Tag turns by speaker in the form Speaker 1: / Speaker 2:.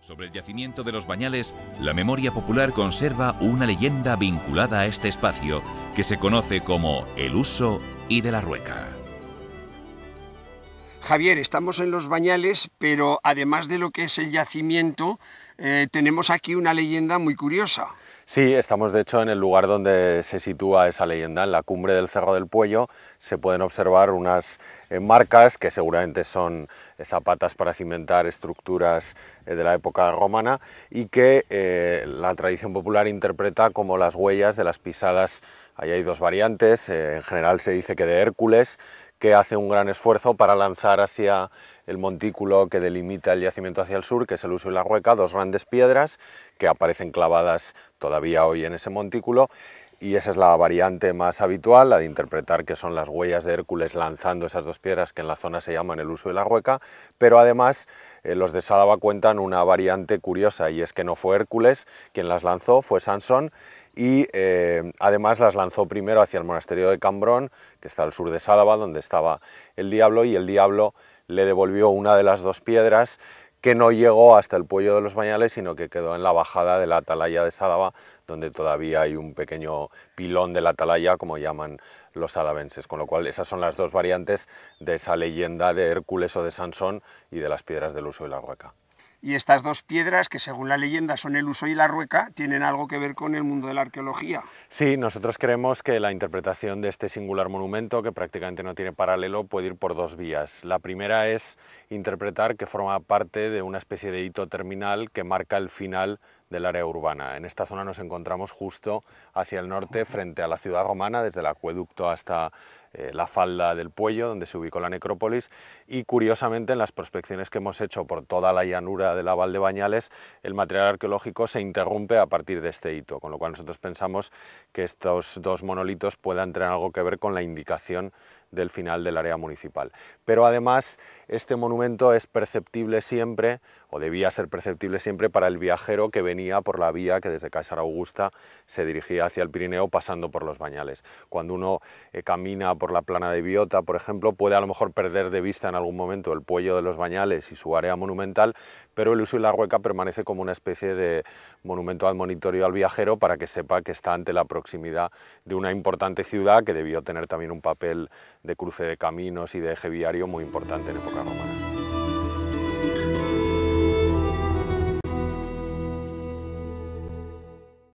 Speaker 1: Sobre el yacimiento de los Bañales, la memoria popular conserva una leyenda vinculada a este espacio que se conoce como el uso y de la rueca.
Speaker 2: Javier, estamos en los Bañales, pero además de lo que es el yacimiento, eh, tenemos aquí una leyenda muy curiosa.
Speaker 3: Sí, estamos de hecho en el lugar donde se sitúa esa leyenda, en la cumbre del Cerro del Puello se pueden observar unas eh, marcas que seguramente son zapatas para cimentar estructuras eh, de la época romana y que la tradición popular interpreta como las huellas de las pisadas. Ahí hay dos variantes, en general se dice que de Hércules, que hace un gran esfuerzo para lanzar hacia el montículo que delimita el yacimiento hacia el sur, que es el Uso y la Rueca, dos grandes piedras que aparecen clavadas todavía hoy en ese montículo. Y esa es la variante más habitual, la de interpretar que son las huellas de Hércules lanzando esas dos piedras que en la zona se llaman el uso y la rueca, pero además eh, los de Sádava cuentan una variante curiosa y es que no fue Hércules quien las lanzó, fue Sansón. Y eh, además las lanzó primero hacia el monasterio de Cambrón, que está al sur de Sádava, donde estaba el diablo, y el diablo le devolvió una de las dos piedras que no llegó hasta el Puello de los Bañales, sino que quedó en la bajada de la atalaya de Sádava, donde todavía hay un pequeño pilón de la atalaya, como llaman los sadavenses. Con lo cual, esas son las dos variantes de esa leyenda de Hércules o de Sansón y de las piedras del uso y la rueca.
Speaker 2: Y estas dos piedras, que según la leyenda son el uso y la rueca, tienen algo que ver con el mundo de la arqueología.
Speaker 3: Sí, nosotros creemos que la interpretación de este singular monumento, que prácticamente no tiene paralelo, puede ir por dos vías. La primera es interpretar que forma parte de una especie de hito terminal que marca el final del área urbana. En esta zona nos encontramos justo hacia el norte, frente a la ciudad romana, desde el acueducto hasta eh, la falda del Puello, donde se ubicó la necrópolis, y curiosamente en las prospecciones que hemos hecho por toda la llanura de la Val de Bañales, el material arqueológico se interrumpe a partir de este hito, con lo cual nosotros pensamos que estos dos monolitos puedan tener algo que ver con la indicación del final del área municipal. Pero además este monumento es perceptible siempre, o debía ser perceptible siempre para el viajero que venía por la vía que desde César Augusta se dirigía hacia el Pirineo pasando por los Bañales. Cuando uno eh, camina por la plana de Biota, por ejemplo, puede a lo mejor perder de vista en algún momento el Puello de los Bañales y su área monumental, pero el Uso y la Rueca permanece como una especie de monumento admonitorio al viajero para que sepa que está ante la proximidad de una importante ciudad que debió tener también un papel de cruce de caminos y de eje viario muy importante en época romana.